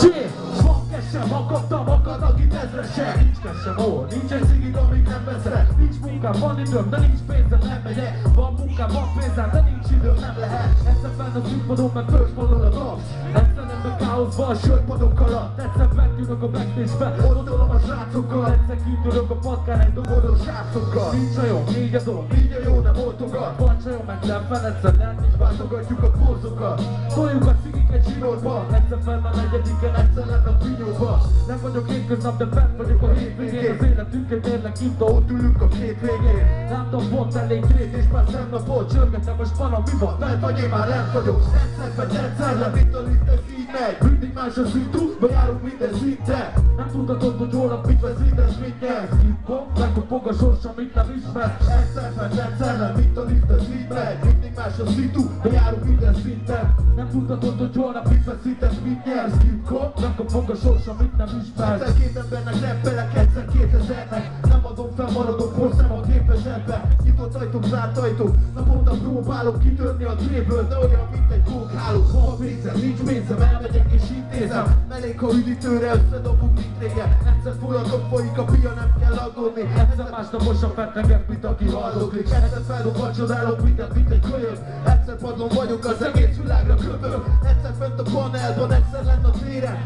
Shit! Van kesem, ha kaptam akit ezresen Nincs kesem, ó, nincs egy cigid, amíg nem veszek. Nincs munkám, van időm, de nincs pénzem, nem megyek. Van munkám, van pénzem, de nincs időm, nem lehet. Egyszer fenn a színpadon, meg fölspalol a dob Egyszer nem meg káoszban, a sörpadok alatt. Egyszer megtűnök a backstage-be, oldolom a srácokkal Egyszer kitörök a patkán egy doboros srácokkal Nincs olyan, négy a dolog, így a jó nem oltogat. Van csajom, meg nem fel, nem is váltogatjuk a pózokat. Toljuk a cigiket zsinórba. Egyszer fenn a negyediken, egyszer lenne a pinyóba. Nem vagyok hétköznap, de fent vagyok a hétvégén. Az életünk egy mérleg kint, ott ülünk a két végén. Láttam pont elég trét, és már szemnapot Csörgetem a spanom, mi van, mert vagy én már lent vagyok. Egyszer vagy egyszer, le mit a lisztek így megy Mindig más a szintú, bejárunk minden szinten Nem tudhatod, hogy holnap mit veszítesz, nyersz Hip-hop, megkopog a sors, amit nem ismersz Egyszer vagy egyszer, le mit a lisztek így megy Mindig más a szintú, bejárunk minden szinten Nem tudhatod, hogy holnap mit veszítesz, nyersz Hip-hop, megkopog a sors, amit nem ismersz Egyszer két embernek reppelek, egyszer kétezernek Nem adom fel, maradok porszem a gépezetbe Nyitott ajtók, zárt ajtók Naponta próbálok kitörni a dréből De olyan, mint egy kókháló Pénzem, nincs pénzem, elmegyek és intézem Elég, ha üdítőre összedobunk mint régen Egyszer fullatok, folyik a pia, nem kell aggódni. Egyszer másnaposan fettegek, mint aki haldoklik Egyszer feldob, vacsorálok mindent, mint egy kölyök. Egyszer padlón vagyok, az egész világra köpök Egyszer fent a panelban, egyszer lenn a téren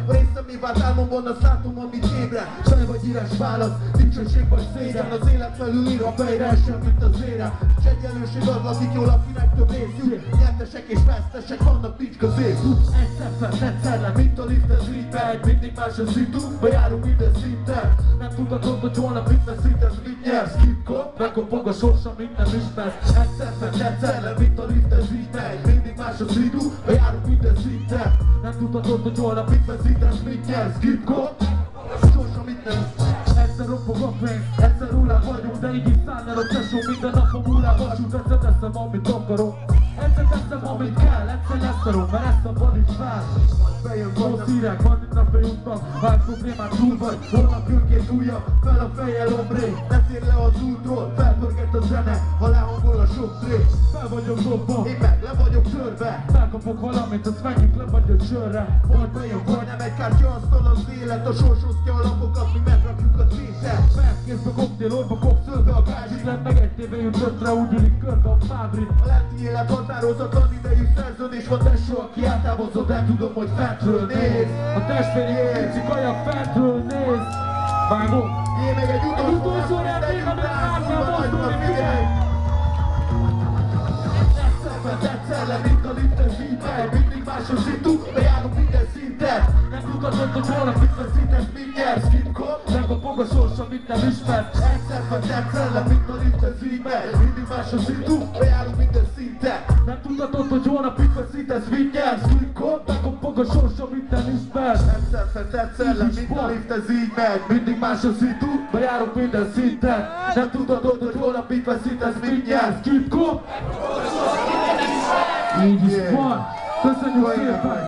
A mi vált álmomban, azt látom, amit ébre Saj vagy írás válasz, dicsőség vagy szégyen. Az élet felül ír a fejre, sem, mint az ére. S egyenlőség az lakik jól, akinek több rész jut Nyertesek és vesztesek vannak nincs közép Egyszer fent, egyszer le, mint a lift, ez így megy. Mindig más a szitu, bejárunk minden szinten Nem tudhatod, hogy holnap mit veszítesz, mit nyersz. Kipkop, megkopog a sors, amit nem ismersz. Egyszer fent, egyszer le, mint a lift, ez így megy más a szitu, bejárunk minden szinten. Nem tudhatod, hogy holnap mit veszítesz, mit nyersz Kipkop, sors, amit nem Egyszer ropog a pénz, egyszer hullám vagyok De így is száll el a tesó, minden napom hullám vasút Egyszer teszem, amit akarok. Egyszer teszem, amit kell, egyszer leszarom Mert ezt a bal is vár. Bejön rossz hírek, van itt napra jutnak Már problémát túl vagy, holnap jön két újabb Fel a fejjel ombré, ne le az útról Felpörget a zene, ha lehangol a sok tré Fel vagyok dobva, én meg le vagyok törve. Felkapok valamit, azt menjünk le vagy a sörre Vagy bejön, vagy nem egy kártya, asztal az élet A sors osztja a lapokat, mi megrakjuk a trészet Felkészbe koktél, orba kok, szölve a gázsit Lett meg egy tévé jut ötre, úgy ülik körbe a fábrit. A lenti élet határozatlan idejű szerződés Van tesó, aki eltávozott, el tudom, hogy fentről néz. A testvéri pici kajak fentről néz. Vágok Jé, még fent, egyszer le, mint a így megy Mindig más a szitu, bejárunk minden szinten. Nem tudhatod, hogy holnap mit veszítesz, mit nyersz Kipkop, megkapog a sors, amit nem ismersz Egyszer fent, egyszer le, mint a így megy Mindig más a szitu, bejárunk minden szinten Nem tudhatod, hogy holnap mit veszítesz, mit nyersz Kipkop, megkapog a sors, amit nem ismersz Egyszer fent, egyszer le, mint a liftes így Mindig más a szitu, bejárunk minden szinten Nem tudhatod, hogy holnap mit veszítesz, mit nyersz Kipkop, így is van. Köszönjük szépen!